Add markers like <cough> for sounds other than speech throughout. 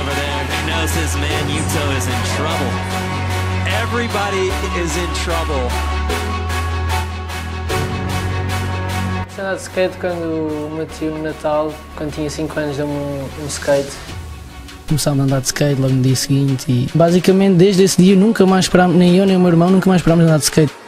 over there. He knows his man Yuto is in trouble. Everybody is in trouble. Andar de skate quando o meu tio Natal, quando tinha 5 anos, deu-me um, um skate. Começámos a andar de skate logo no dia seguinte e basicamente desde esse dia nunca mais parámos, nem eu nem o meu irmão nunca mais parámos de andar de skate.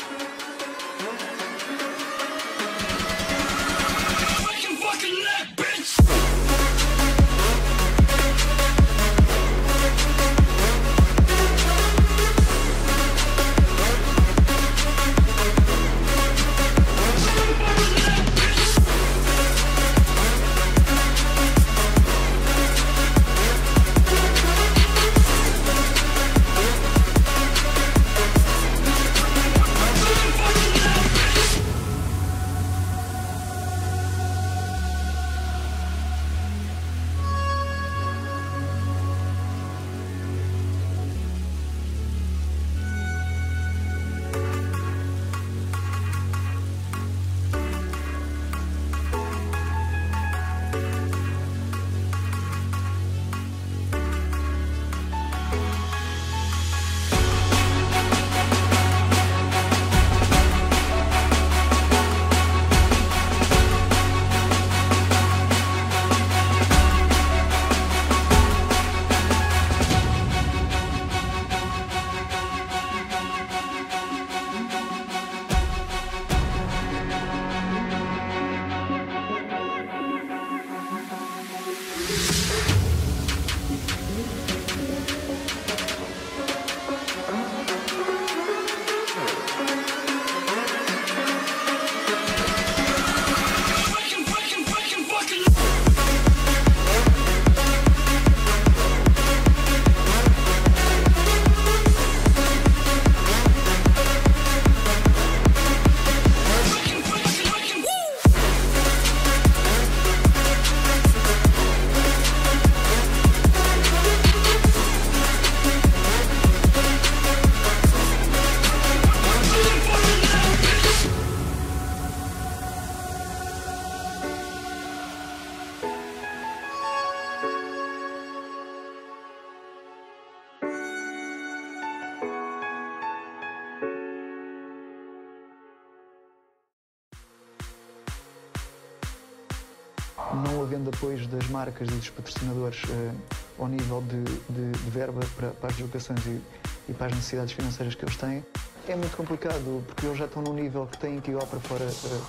Das marcas e dos patrocinadores eh, ao nível de, de- de verba para, para as deslocações e, e para as necessidades financeiras que eles têm, é muito complicado porque eles já estão num nível que têm que ir lá para fora eh,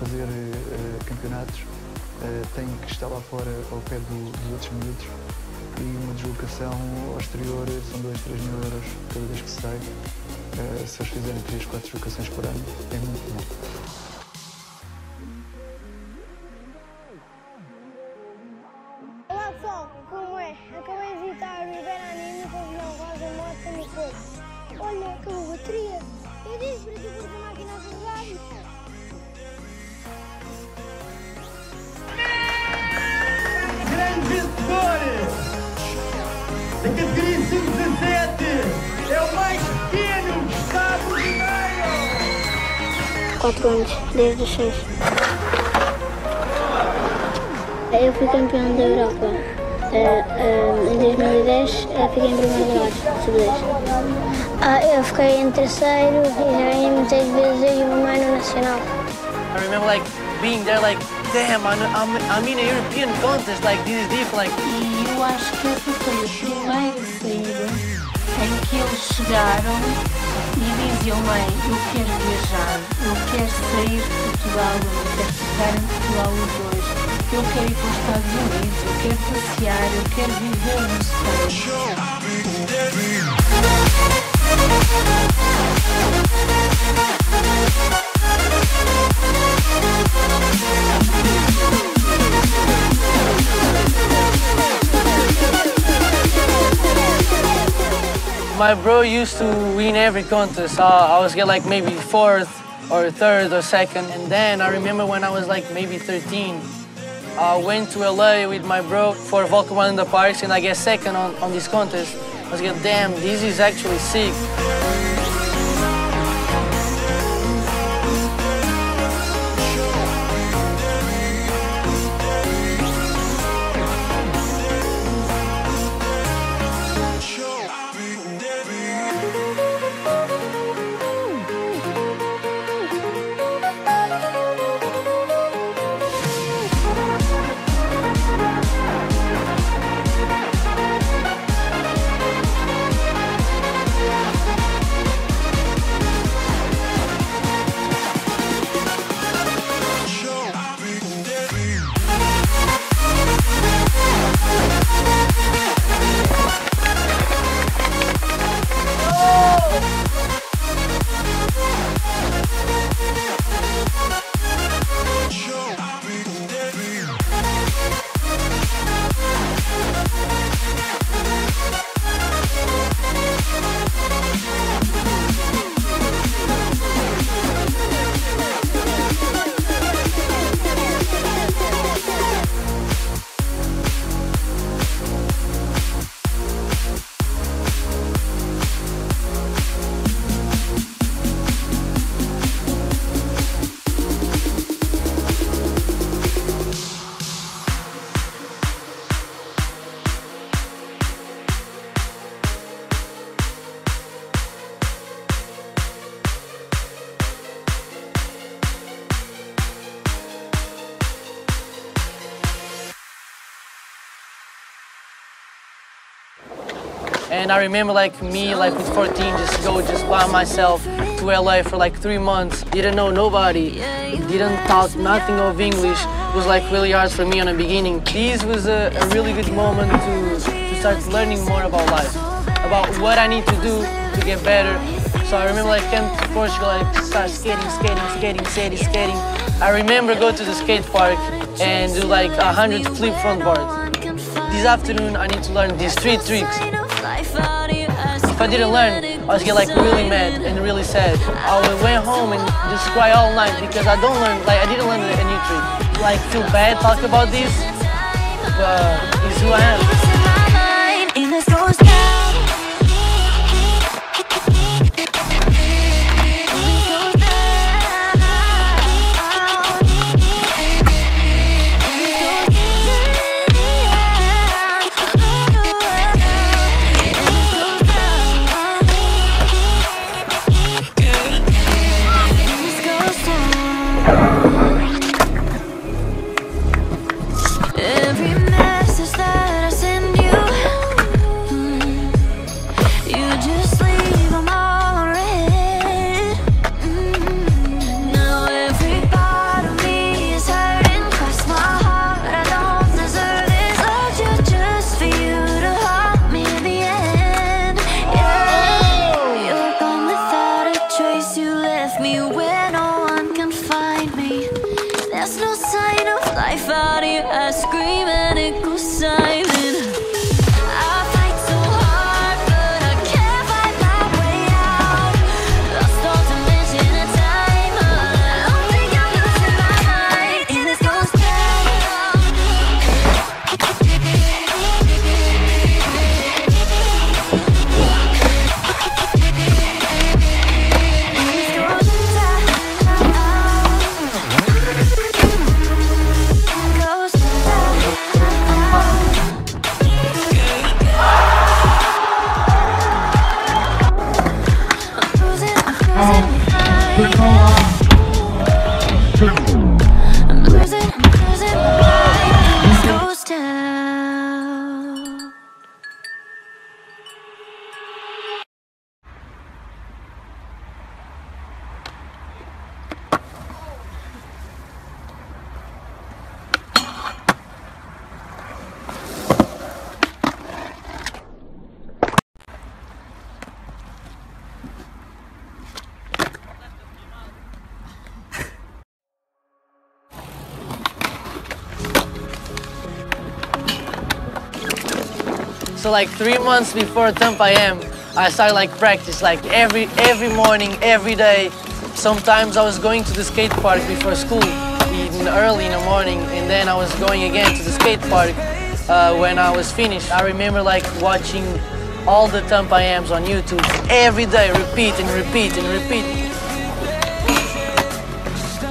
fazer eh, campeonatos, têm que estar lá fora ao pé do- dos outros miúdos e uma deslocação ao exterior são 2, 3 mil euros cada vez que sai. Se eles fizerem 3, 4 deslocações por ano, é muito bom. Os 6. Eu fui campeão da Europa. Eh, eh, em 2010 eh, fiquei em primeiro lugar, sub-10. Ah, eu fiquei em terceiro e já ganhei muitas vezes eu o meu mãe no Nacional. I remember like being there like damn I'm, I'm, I'm in a European contest like this is different like E eu acho que essa foi a primeira saída em que eles chegaram e diziam, mãe, eu quero viajar, eu quero sair de Portugal, eu quero ficar em Portugal os dois, eu quero ir para os Estados Unidos, eu quero passear, eu quero viver no States. My bro used to win every contest. Uh, I was get like maybe fourth or third or second. And then I remember when I was like maybe 13, I went to LA with my bro for Volkswagen in the Parks and I get second on, on this contest. I was like, damn, this is actually sick. And I remember like me, like with 14, just go just by myself to LA for like three months. Didn't know nobody, didn't talk nothing of English. It was like really hard for me on the beginning. This was a, a really good moment to, to start learning more about life, about what I need to do to get better. So I remember like came to Portugal, like start skating, skating, skating, skating, skating. I remember go to the skate park and do like a hundred flip front boards. This afternoon I need to learn these three tricks. If I didn't learn, I was get like really mad and really sad. I would went home and just cry all night because I don't learn, like I didn't learn a new trick. Like feel bad talk about this, but it's who I am. So like three months before Tampa Am, I started like practice like every every morning, every day. Sometimes I was going to the skate park before school, even early in the morning, and then I was going again to the skate park uh, when I was finished. I remember like watching all the Tampa Ams on YouTube every day, repeat and repeat and repeat.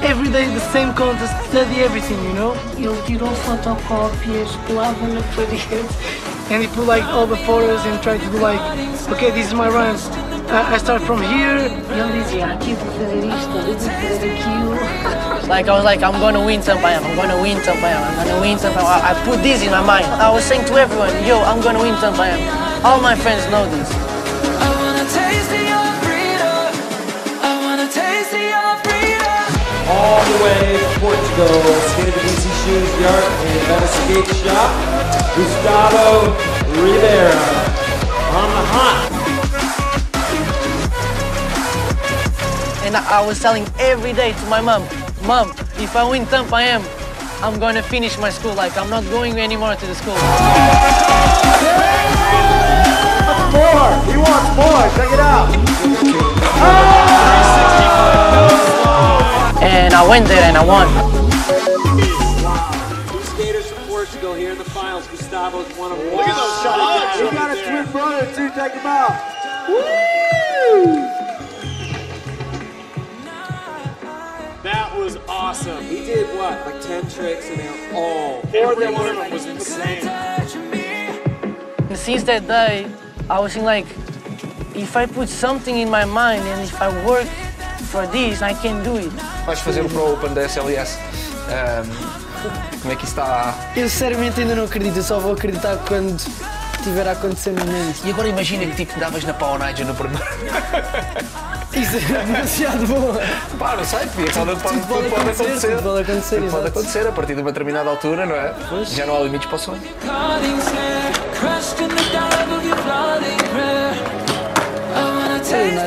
Every day the same contest, study everything, you know? Ele tirou fotocópias, colava na parede. And he put like all the photos and tried to do like, okay, this is my run. Uh, I start from here. E ele dizia, aqui vou fazer isto, vou fazer aquilo. Like I was like, I'm gonna win Tampa Am, gonna win Tampa Am, gonna win Thump I I I put this in my mind. I was saying to everyone, yo, I'm gonna win Thump All my friends know this. I wanna taste of your freedom. I wanna taste of your freedom. all the way from Portugal, skating to BC Shoes Yard and Venice Skate Shop, Gustavo Ribeiro on the hot. And I, was telling every day to my mom, Mom, if I win Tampa Am, I'm gonna finish my school. Like I'm not going anymore to the school. More! He wants more! Check it out! And I went there and I won. From here in the finals. Gustavo's one of them. Look at those shots. He got a twin brother too. Take him out. Woo! That was awesome. He did what? Like 10 tricks and they all. Every one of them was insane. And since that day, I was thinking like, if I put something in my mind and if I work for this, I can do it. Vais fazer o Pro Open da SLS. Ahm, como é que isso está? Eu sinceramente ainda não acredito, eu só vou acreditar quando estiver a acontecer no momento. E agora imagina que tipo davas na Power Niger no primeiro. <laughs> Isso é demasiado bom. Pá, não sei, podia, pode, pode, Tudo pode acontecer, tudo pode acontecer, Tudo pode acontecer a partir de uma determinada altura, não é? Já não há limites para o sonho.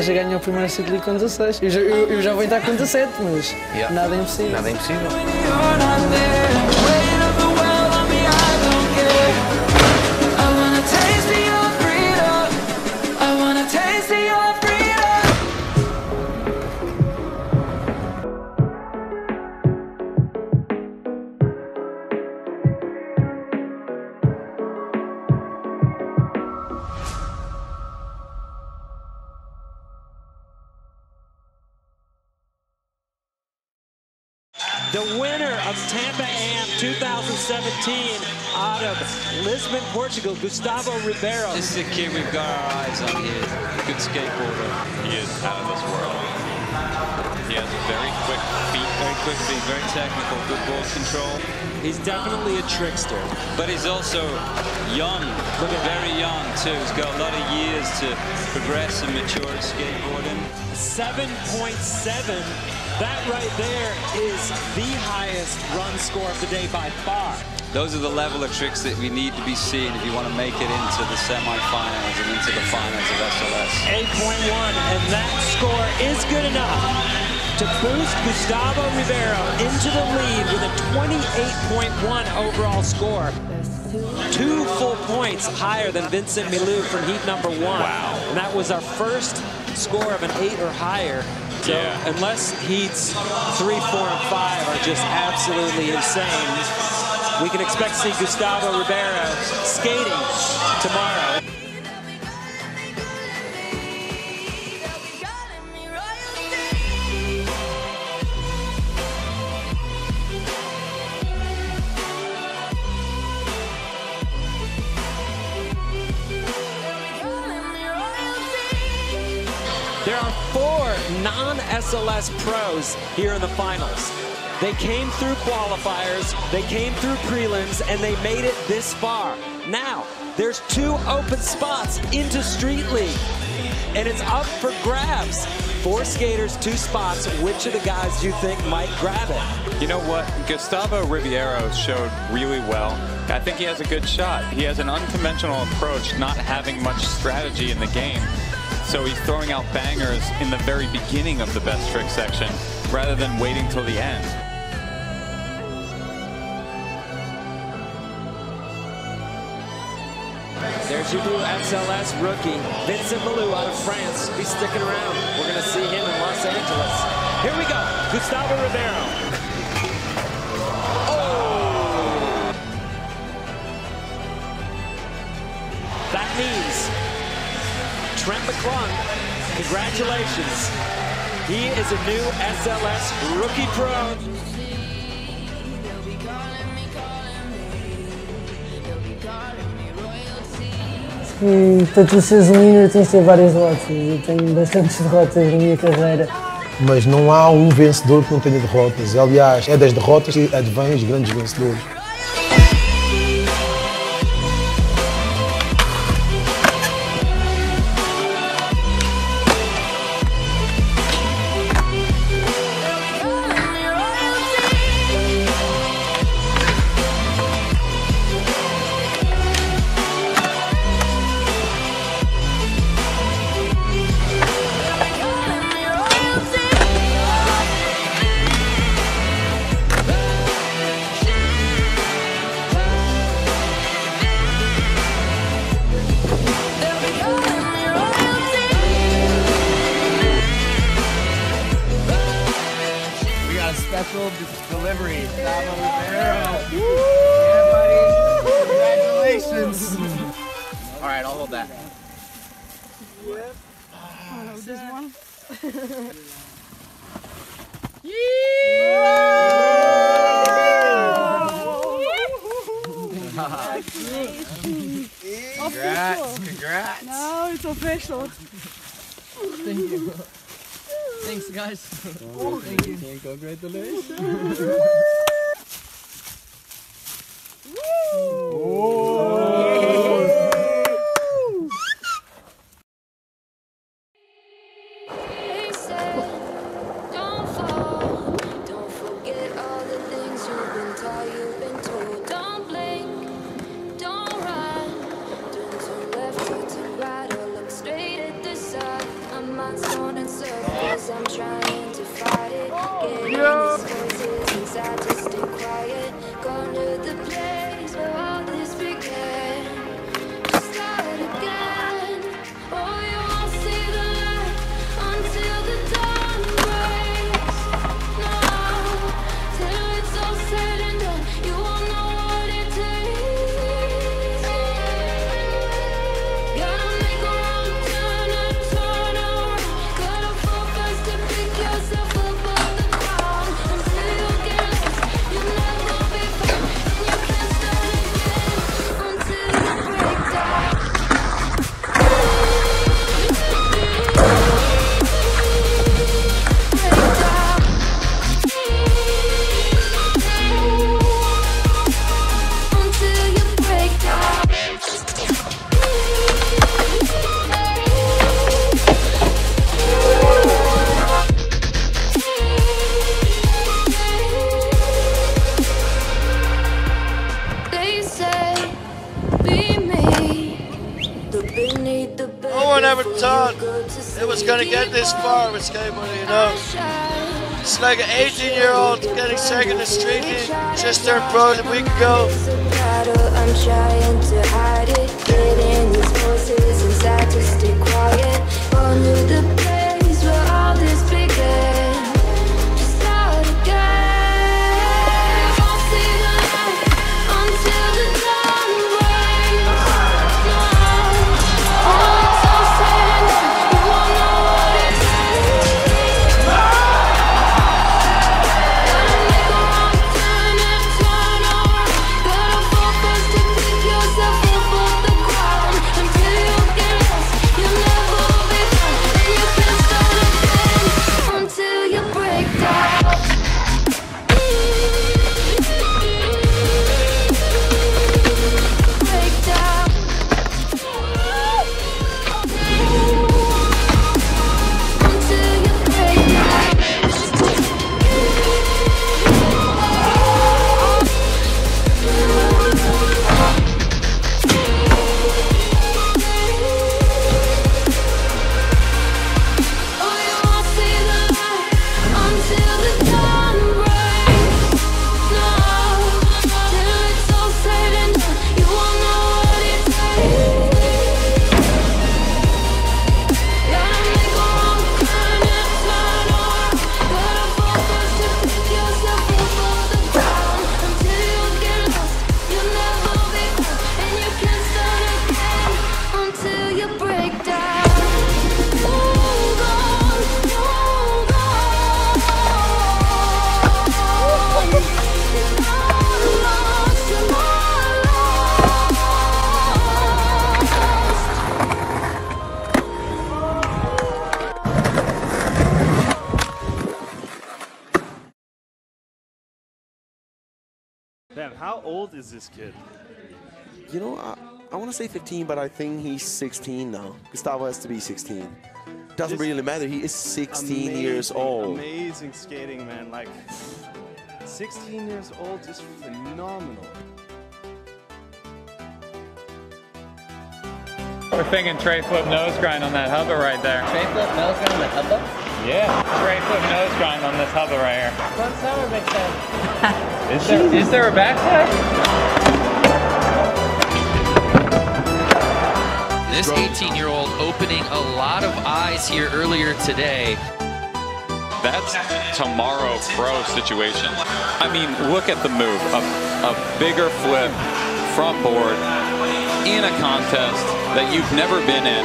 Naja ganhou o primeiro ciclo com 16. Eu já, eu, eu já vou entrar com 17, mas Yeah. nada é impossível. Nada é impossível. Lisbon, Portugal, Gustavo Ribeiro. This is a kid we've got our eyes on here. Good skateboarder. He is out of this world. He has very quick feet, very quick feet, very technical, good ball control. He's definitely a trickster. But he's also young, very young too. He's got a lot of years to progress and mature in skateboarding. 7.7. That right there is the highest run score of the day by far. Those are the level of tricks that we need to be seeing if you want to make it into the semifinals and into the finals of SLS. 8.1, and that score is good enough to boost Gustavo Ribeiro into the lead with a 28.1 overall score. Two full points higher than Vincent Milou from heat number one. Wow. And that was our first score of an eight or higher. So Yeah. unless heats three, four, and five are just absolutely insane, we can expect to see Gustavo Ribeiro skating tomorrow. There are four non-SLS pros here in the finals. They came through qualifiers, they came through prelims, and they made it this far. Now, there's two open spots into Street League, and it's up for grabs. Four skaters, two spots. Which of the guys do you think might grab it? You know what? Gustavo Ribeiro showed really well. I think he has a good shot. He has an unconventional approach, not having much strategy in the game. So he's throwing out bangers in the very beginning of the best trick section rather than waiting till the end. There's your SLS rookie, Vincent Milou out of France. He's sticking around. We're going to see him in Los Angeles. Here we go, Gustavo Ribeiro. Oh! That means Trent McClung, congratulations. He is a new SLS rookie pro. E para tu seres um winner tens de ter várias derrotas. Eu tenho bastantes <laughs> derrotas na minha carreira. Mas não há um vencedor que não tenha derrotas. Aliás, é das derrotas que advêm os grandes vencedores. Special delivery. Gustavo Ribeiro. Yeah, buddy. Congratulations. All right, I'll hold that. this one. Congrats, congrats. No, it's official. Thank you. Thanks, guys. Oh, thank you. Congratulations. oh. Like an 18 year old getting second in the street just turned pro a week ago. I'm trying to hide it, getting these voices inside to stay quiet. The old is this kid? You know, I, I want to say 15, but I think he's 16 now. Gustavo has to be 16. Doesn't really matter. He is 16 years old. Amazing skating, man. Like, 16 years old, just phenomenal. We're thinking tray flip nose grind on that hubba right there. Tray flip nose grind on the hubba? Yeah, tray flip nose grind on this hubba right here. Front side or back side? Is there, is there a backside? This 18 year old opening a lot of eyes here earlier today. That's tomorrow pro situation. I mean, look at the move. A, a bigger flip, front board, in a contest that you've never been in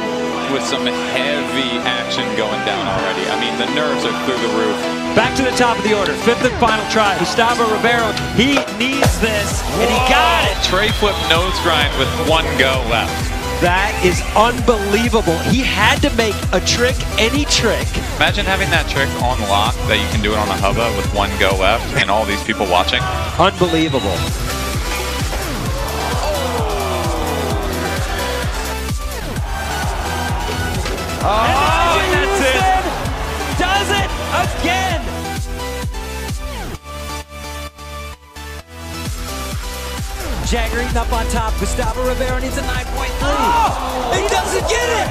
with some heavy action going down already. I mean, the nerves are through the roof. Back to the top of the order. Fifth and final try. Gustavo Ribeiro, He needs this, and he got it. Tray flip nose grind with one go left. That is unbelievable. He had to make a trick, any trick. Imagine having that trick on lock that you can do it on a hubba with one go left and all these people watching. Unbelievable. Oh, and that's it. Does it again. Jagger Eaton up on top. Gustavo Ribeiro needs a 9.3. Oh, he doesn't get it.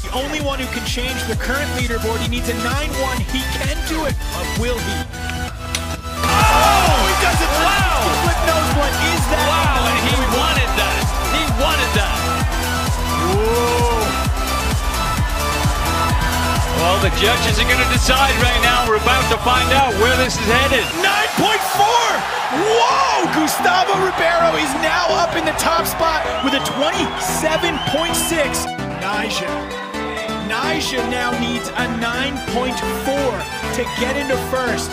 The only one who can change the current leaderboard. He needs a 9-1. He can do it, but will he? Oh, he does it! Wow! Flip knows what is that? Wow, and he wanted that. He wanted that. Well, the judges are going to decide right now. We're about to find out where this is headed. 9.4! Whoa! Gustavo Ribeiro is now up in the top spot with a 27.6. Nyjah. Nyjah now needs a 9.4 to get into first.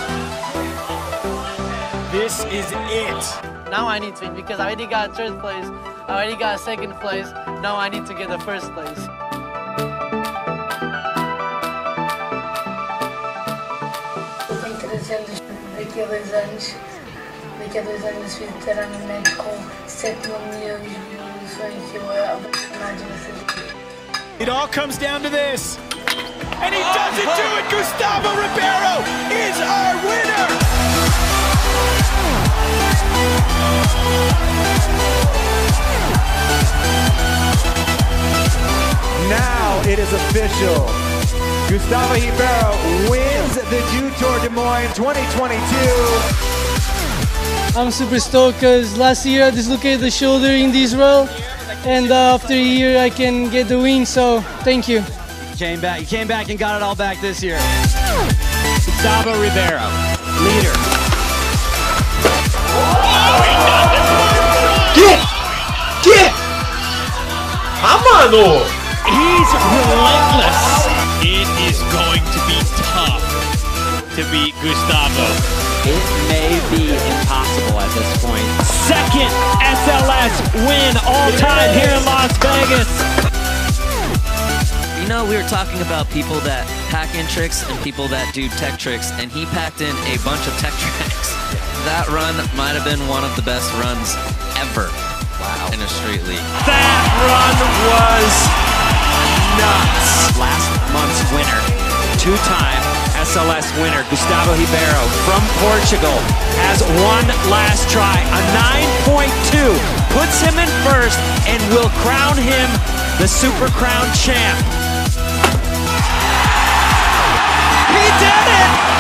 This is it. Now I need to win because I already got third place. I already got second place. Now I need to get the first place. Tenho 13 anos, daqui a dois anos, daqui a dois anos net com 7 milhões de visualizações. Eu It all comes down to this. And he doesn't do it! Gustavo Ribeiro is our winner! Official. Gustavo Ribeiro wins the Dew Tour Des Moines 2022. I'm super stoked because last year I dislocated the shoulder in this row, and uh, after a year I can get the win. So thank you. Came back. You came back and got it all back this year. Gustavo Ribeiro, leader. Get! Get! Ah, mano! He's relentless. It is going to be tough to beat Gustavo. It may be impossible at this point. Second SLS win all time here in Las Vegas. You know, we were talking about people that pack in tricks and people that do tech tricks, and he packed in a bunch of tech <laughs> tricks. That run might have been one of the best runs ever wow. in a street league. That run was nuts. Last month's winner, two-time SLS winner, Gustavo Ribeiro from Portugal, has one last try. A 9.2 puts him in first and will crown him the Super Crown champ. He did it!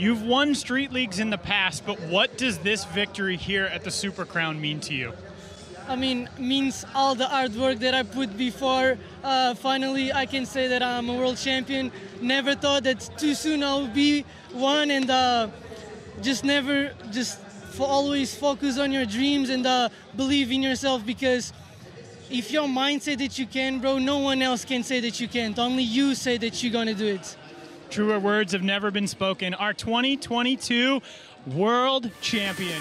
You've won street leagues in the past, but what does this victory here at the Super Crown mean to you? I mean, means all the hard work that I put before. Uh, finally, I can say that I'm a world champion. Never thought that too soon I would be one, and uh, just never, just for always focus on your dreams and uh, believe in yourself because if your mind that you can, bro, no one else can say that you can't. Only you say that you're gonna do it. Truer words have never been spoken. Our 2022 world champion.